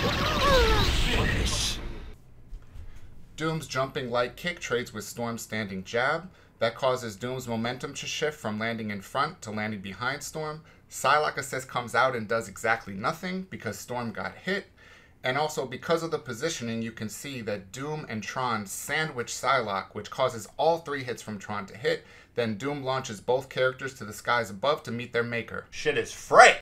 Finish. Doom's jumping light kick trades with Storm's standing jab. That causes Doom's momentum to shift from landing in front to landing behind Storm. Psylocke Assist comes out and does exactly nothing because Storm got hit. And also because of the positioning, you can see that Doom and Tron sandwich Psylocke, which causes all three hits from Tron to hit. Then Doom launches both characters to the skies above to meet their maker. Shit is fright!